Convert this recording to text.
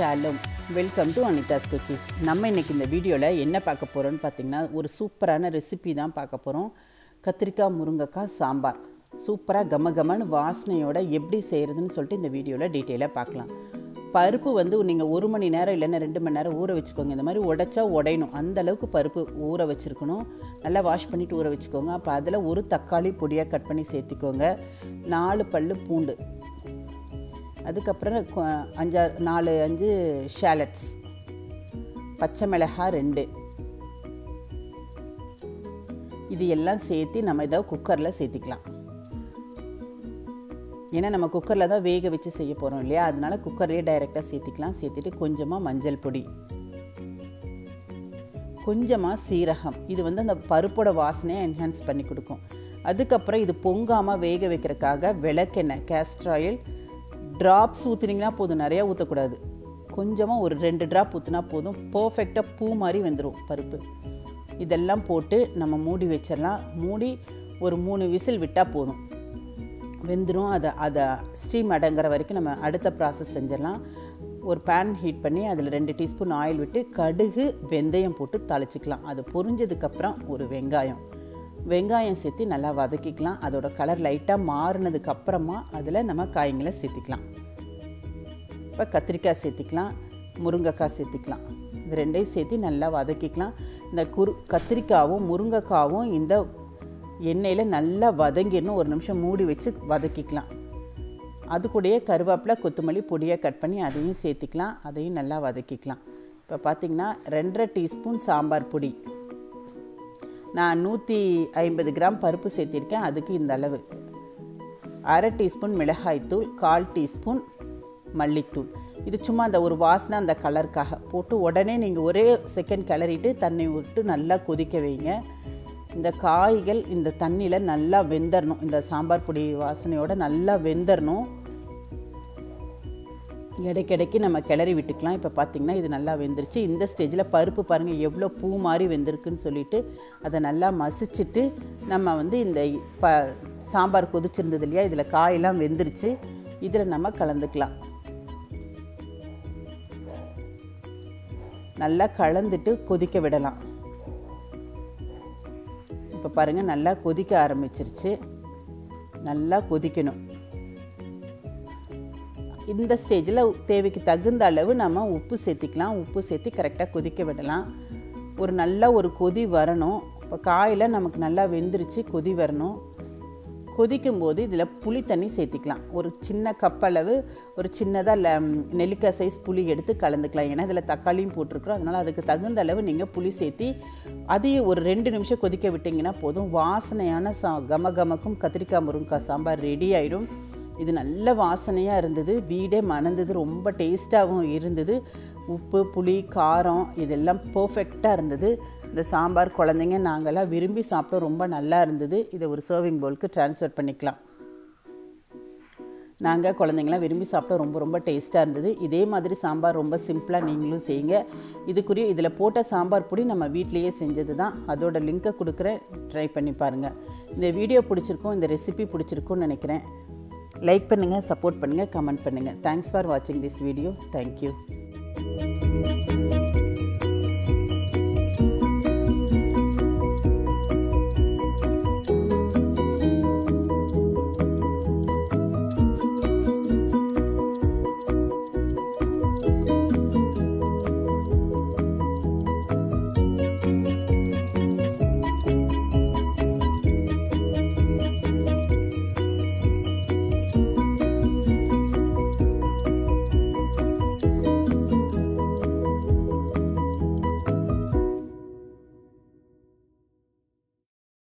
ஷாலும் welcome to Anitha's cookies நம்ம இன்றைக்கி இந்த வீடியோவில் என்ன பார்க்க போகிறோம்னு பார்த்தீங்கன்னா ஒரு சூப்பரான ரெசிபி தான் பார்க்க போகிறோம் கத்திரிக்காய் முருங்கைக்காய் சாம்பார். சூப்பராக கம கமன்னு வாசனையோட எப்படி செய்கிறதுன்னு சொல்லிட்டு இந்த வீடியோவில் டீட்டெயிலாக பார்க்கலாம். பருப்பு வந்து நீங்கள் ஒரு மணி நேரம் இல்லைன்னா ரெண்டு மணி நேரம் ஊற வச்சுக்கோங்க. இந்த மாதிரி உடைச்சா உடையணும். அந்த அளவுக்கு பருப்பு ஊற வச்சுருக்கணும். நல்லா வாஷ் பண்ணிவிட்டு ஊற வச்சுக்கோங்க. அப்போ அதில் ஒரு தக்காளி பொடியாக கட் பண்ணி சேர்த்திக்கோங்க. நாலு பல் பூண்டு. அதுக்கப்புறம் அஞ்சாறு நாலு அஞ்சு ஷேலட்ஸ் பச்சை மிளகாய் ரெண்டு. இது எல்லாம் சேர்த்து நம்ம இதை குக்கரில் சேர்த்திக்கலாம். ஏன்னா நம்ம குக்கரில் தான் வேக வச்சு செய்ய போகிறோம் இல்லையா? அதனால குக்கர்லேயே டைரெக்டாக சேர்த்திக்கலாம். சேர்த்துட்டு கொஞ்சமாக மஞ்சள் பொடி. கொஞ்சமாக சீரகம். இது வந்து அந்த பருப்போட வாசனையை என்ஹான்ஸ் பண்ணி கொடுக்கும். அதுக்கப்புறம் இது பொங்காமல் வேக வைக்கிறதுக்காக விளக்கெண்ணெய் கேஸ்ட்ராயில் ட்ராப்ஸ் ஊற்றுனீங்கன்னா போதும். நிறையா ஊற்றக்கூடாது கொஞ்சமாக ஒரு ரெண்டு ட்ராப் ஊற்றினா போதும். பர்ஃபெக்டாக பூ மாதிரி வெந்துடும் பருப்பு. இதெல்லாம் போட்டு நம்ம மூடி வச்சிடலாம். மூடி ஒரு மூணு விசில் விட்டால் போதும். வெந்துடும் அதை அதை ஸ்டீம் அடங்குற வரைக்கும் நம்ம அடுத்த ப்ராசஸ் செஞ்சிடலாம். ஒரு பேன் ஹீட் பண்ணி அதில் ரெண்டு டீஸ்பூன் ஆயில் விட்டு கடுகு வெந்தயம் போட்டு தாளிச்சிக்கலாம். அது பொரிஞ்சதுக்கப்புறம் ஒரு வெங்காயம். வெங்காயம் சேர்த்து நல்லா வதக்கிக்கலாம். அதோட கலர் லைட்டாக மாறினதுக்கு அப்புறமா அதில் நம்ம காய்களை சேர்த்திக்கலாம். இப்போ கத்திரிக்காய் சேர்த்திக்கலாம் முருங்கைக்காய் சேர்த்திக்கலாம். இது ரெண்டையும் சேர்த்து நல்லா வதக்கிக்கலாம். இந்த குரு கத்திரிக்காவும் முருங்கைக்காவும் இந்த எண்ணெயில் நல்லா வதங்கிடணும். ஒரு நிமிஷம் மூடி வச்சு வதக்கிக்கலாம். அது கூடயே கருவேப்பிலை கொத்தமல்லி பொடியாக கட் பண்ணி அதையும் சேர்த்திக்கலாம். அதையும் நல்லா வதக்கிக்கலாம். இப்போ பார்த்திங்கன்னா ரெண்டரை டீஸ்பூன் சாம்பார் பொடி. நான் நூற்றி ஐம்பது கிராம் பருப்பு சேர்த்திருக்கேன் அதுக்கு இந்த அளவு. அரை டீஸ்பூன் மிளகாய்த்தூள் கால் டீஸ்பூன் மல்லித்தூள். இது சும்மா அந்த ஒரு வாசனை அந்த கலருக்காக போட்டு உடனே நீங்கள் ஒரே செகண்ட் கிளறிட்டு தண்ணி விட்டு நல்லா கொதிக்க வைங்க. இந்த காய்கள் இந்த தண்ணியில் நல்லா வெந்தரணும். இந்த சாம்பார் பொடி வாசனையோடு நல்லா வெந்தரணும். இடைக்கிடைக்கு நம்ம கிளறி விட்டுக்கலாம். இப்போ பார்த்திங்கன்னா இது நல்லா வெந்துருச்சு. இந்த ஸ்டேஜில் பருப்பு பாருங்கள் எவ்வளோ பூ மாதிரி வெந்திருக்குன்னு சொல்லிட்டு அதை நல்லா மசிச்சுட்டு நம்ம வந்து இந்த ப சாம்பார் கொதிச்சிருந்தது இல்லையா இதில் காயெல்லாம் வெந்துருச்சு. இதில் நம்ம கலந்துக்கலாம். நல்லா கலந்துட்டு கொதிக்க விடலாம். இப்போ பாருங்கள் நல்லா கொதிக்க ஆரம்பிச்சிருச்சு. நல்லா கொதிக்கணும். இந்த ஸ்டேஜில் தேவைக்கு தகுந்த அளவு நம்ம உப்பு சேர்த்திக்கலாம். உப்பு சேர்த்து கரெக்டாக கொதிக்க விடலாம். ஒரு நல்ல ஒரு கொதி வரணும். இப்போ காயில் நமக்கு நல்லா வெந்துருச்சு கொதி வரணும். கொதிக்கும் போது இதில் புளி தண்ணி சேர்த்திக்கலாம். ஒரு சின்ன கப் அளவு ஒரு சின்னதாக நெல்லிக்காய் சைஸ் புளி எடுத்து கலந்துக்கலாம். ஏன்னா இதில் தக்காளியும் போட்டிருக்கிறோம். அதனால் அதுக்கு தகுந்த அளவு நீங்கள் புளி சேர்த்தி அதையும் ஒரு ரெண்டு நிமிஷம் கொதிக்க விட்டிங்கன்னா போதும். வாசனையான சா கம கமக்கும் கத்திரிக்காய் முருங்கக்காய் சாம்பார் ரெடி ஆயிடும் இது நல்ல வாசனையாக இருந்தது. வீடே மணந்தது ரொம்ப டேஸ்ட்டாகவும் இருந்தது. உப்பு புளி காரம் இதெல்லாம் பர்ஃபெக்டாக இருந்தது. இந்த சாம்பார் குழந்தைங்க நாங்கள்லாம் விரும்பி சாப்பிட ரொம்ப நல்லா இருந்தது. இதை ஒரு சர்விங் பவுலுக்கு ட்ரான்ஸ்ஃபர் பண்ணிக்கலாம். நாங்கள் குழந்தைங்களாம் விரும்பி சாப்பிட ரொம்ப ரொம்ப டேஸ்ட்டாக இருந்தது. இதே மாதிரி சாம்பார் ரொம்ப சிம்பிளாக நீங்களும் செய்யுங்க. இதுக்குரிய இதில் போட்ட சாம்பார் பொடி நம்ம வீட்டிலேயே செஞ்சது தான் அதோட லிங்க்கை கொடுக்குறேன். ட்ரை பண்ணி பாருங்கள் இந்த வீடியோ பிடிச்சிருக்கும் இந்த ரெசிபி பிடிச்சிருக்கும்னு நினைக்கிறேன். லைக் பண்ணுங்கள் சப்போர்ட் பண்ணுங்கள் கமெண்ட் பண்ணுங்கள் தேங்க்ஸ் ஃபார் வாட்சிங் திஸ் வீடியோ தேங்க்யூ